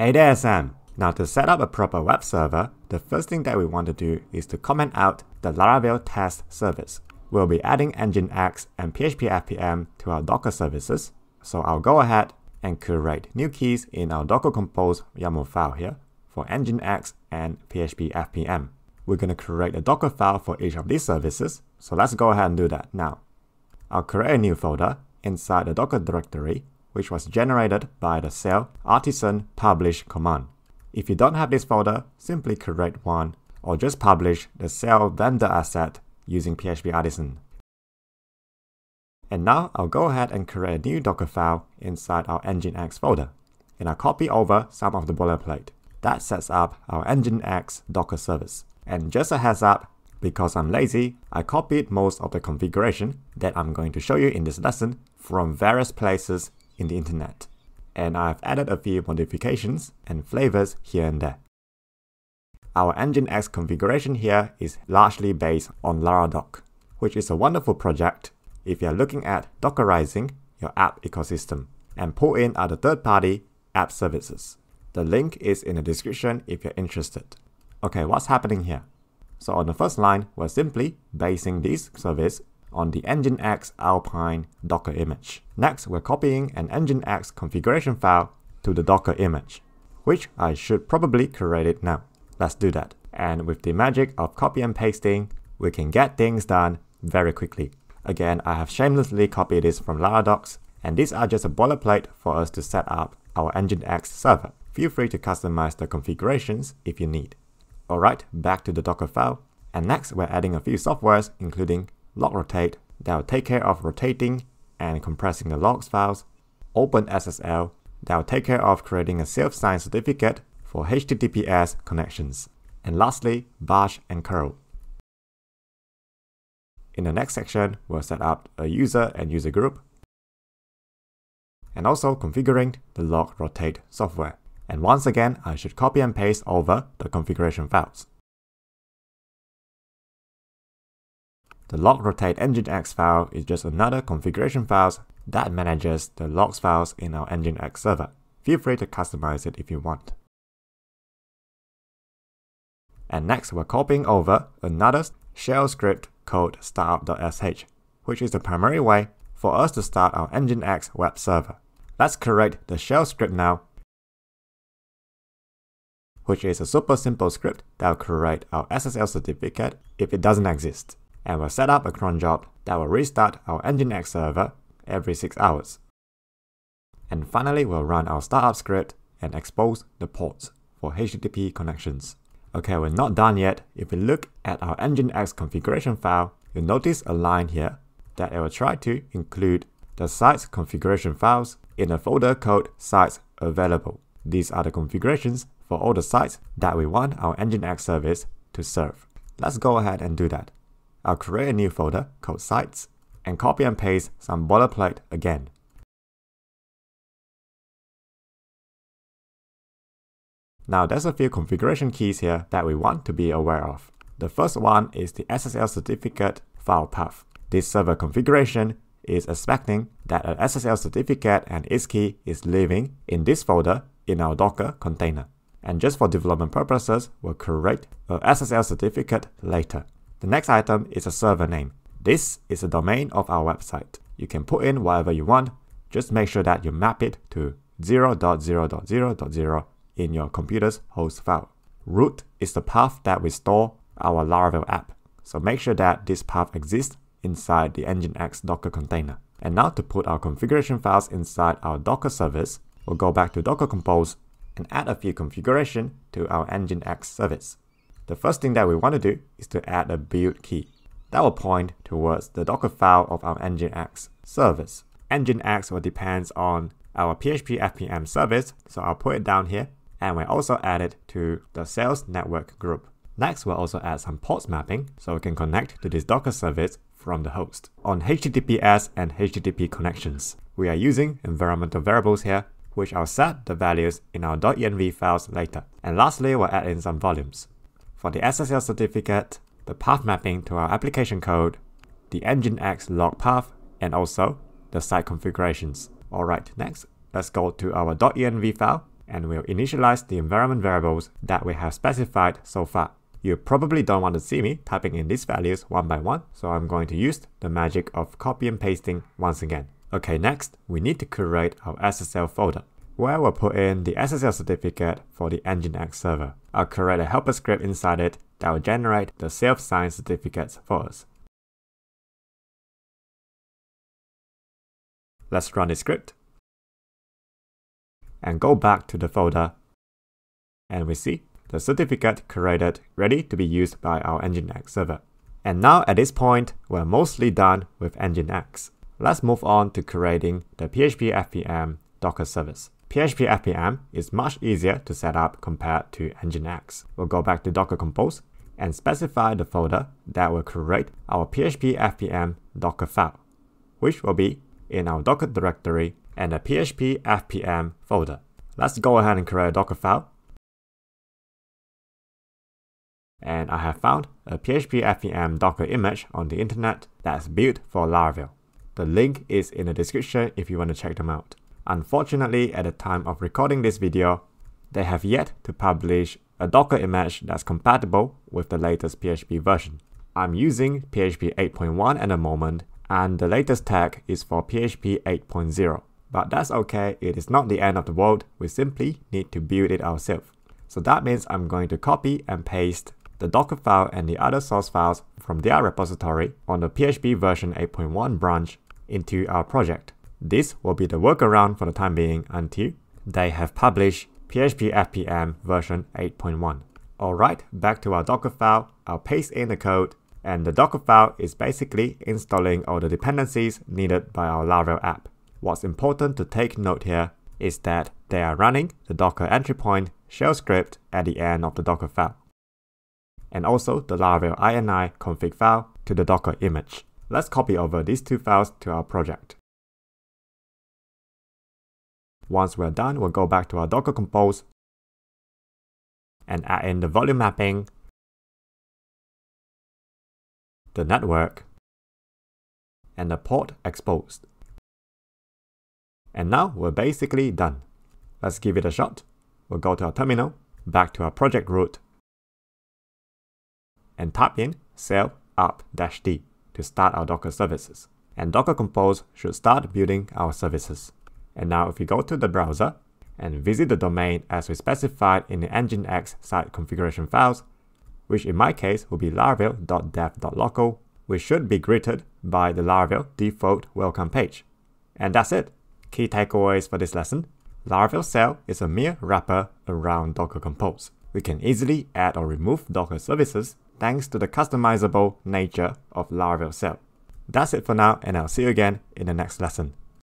Hey there Sam! Now to set up a proper web server, the first thing that we want to do is to comment out the Laravel test service. We'll be adding Nginx and PHP FPM to our Docker services, so I'll go ahead and create new keys in our Docker Compose YAML file here for Nginx and PHP FPM. We're going to create a Docker file for each of these services, so let's go ahead and do that now. I'll create a new folder inside the Docker directory, which was generated by the sail artisan publish command. If you don't have this folder, simply create one or just publish the sail vendor asset using PHP Artisan. And now I'll go ahead and create a new Docker file inside our Nginx folder. And I'll copy over some of the boilerplate. That sets up our Nginx Docker service. And just a heads up, because I'm lazy, I copied most of the configuration that I'm going to show you in this lesson from various places in the internet. And I've added a few modifications and flavors here and there. Our Nginx configuration here is largely based on Laradock, which is a wonderful project if you're looking at Dockerizing your app ecosystem and pull in other third-party app services. The link is in the description if you're interested. Okay, what's happening here? So on the first line, we're simply basing this service on the Nginx Alpine Docker image. Next, we're copying an Nginx configuration file to the Docker image, which I should probably create it now. Let's do that. And with the magic of copy and pasting, we can get things done very quickly. Again, I have shamelessly copied this from Laradocks, and these are just a boilerplate for us to set up our Nginx server. Feel free to customize the configurations if you need. Alright, back to the Docker file. And next, we're adding a few softwares, including logrotate, that will take care of rotating and compressing the logs files, OpenSSL, that will take care of creating a self-signed certificate for HTTPS connections. And lastly, Bash and curl. In the next section, we'll set up a user and user group, and also configuring the log rotate software. And once again, I should copy and paste over the configuration files. The log rotate nginx file is just another configuration file that manages the logs files in our nginx server. Feel free to customize it if you want. And next, we're copying over another shell script called startup.sh, which is the primary way for us to start our Nginx web server. Let's create the shell script now, which is a super simple script that will create our SSL certificate if it doesn't exist, and we'll set up a cron job that will restart our Nginx server every 6 hours. And finally, we'll run our startup script and expose the ports for HTTP connections. Okay, we're not done yet. If we look at our Nginx configuration file, you'll notice a line here that it will try to include the sites configuration files in a folder called sites available. These are the configurations for all the sites that we want our Nginx service to serve. Let's go ahead and do that. I'll create a new folder called sites and copy and paste some boilerplate again. Now there's a few configuration keys here that we want to be aware of. The first one is the SSL certificate file path. This server configuration is expecting that an SSL certificate and its key is living in this folder in our Docker container. And just for development purposes, we'll create a SSL certificate later. The next item is a server name. This is the domain of our website. You can put in whatever you want, just make sure that you map it to 0.0.0.0 in your computer's host file. Root is the path that we store our Laravel app, so make sure that this path exists inside the Nginx Docker container. And now to put our configuration files inside our Docker service, we'll go back to Docker Compose and add a few configuration to our Nginx service. The first thing that we want to do is to add a build key. That will point towards the Docker file of our Nginx service. Nginx will depend on our PHP FPM service, so I'll put it down here and we also add it to the sales network group. Next, we'll also add some ports mapping so we can connect to this Docker service from the host. On HTTPS and HTTP connections, we are using environmental variables here, which I'll set the values in our .env files later. And lastly, we'll add in some volumes. For the SSL certificate, the path mapping to our application code, the Nginx log path, and also the site configurations. Alright, next, let's go to our .env file and we'll initialize the environment variables that we have specified so far. You probably don't want to see me typing in these values one by one, so I'm going to use the magic of copy and pasting once again. Okay, next, we need to create our SSL folder, where we'll put in the SSL certificate for the Nginx server. I'll create a helper script inside it that will generate the self-signed certificates for us. Let's run the script and go back to the folder and we see the certificate created ready to be used by our Nginx server. And now at this point, we're mostly done with Nginx. Let's move on to creating the PHP FPM Docker service. PHP FPM is much easier to set up compared to Nginx. We'll go back to Docker Compose and specify the folder that will create our PHP FPM Docker file, which will be in our Docker directory and a PHP FPM folder. Let's go ahead and create a Docker file. And I have found a PHP FPM Docker image on the internet that's built for Laravel. The link is in the description if you want to check them out. Unfortunately, at the time of recording this video, they have yet to publish a Docker image that's compatible with the latest PHP version. I'm using PHP 8.1 at the moment and the latest tag is for PHP 8.0. But that's okay, it is not the end of the world, we simply need to build it ourselves. So that means I'm going to copy and paste the Docker file and the other source files from their repository on the PHP version 8.1 branch into our project. This will be the workaround for the time being until they have published PHP FPM version 8.1. Alright, back to our Docker file, I'll paste in the code and the Docker file is basically installing all the dependencies needed by our Laravel app. What's important to take note here is that they are running the Docker entry point shell script at the end of the Docker file, and also the Laravel ini config file to the Docker image. Let's copy over these two files to our project. Once we're done, we'll go back to our Docker Compose and add in the volume mapping the network, and the port exposed. And now we're basically done. Let's give it a shot. We'll go to our terminal, back to our project root, and type in sail up-d to start our Docker services. And Docker Compose should start building our services. And now if we go to the browser and visit the domain as we specified in the Nginx site configuration files, which in my case will be laravel.dev.local, we should be greeted by the Laravel default welcome page. And that's it. Key takeaways for this lesson. Laravel Sail is a mere wrapper around Docker Compose. We can easily add or remove Docker services thanks to the customizable nature of Laravel Sail. That's it for now and I'll see you again in the next lesson.